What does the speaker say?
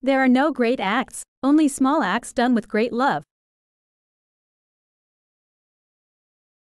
There are no great acts, only small acts done with great love.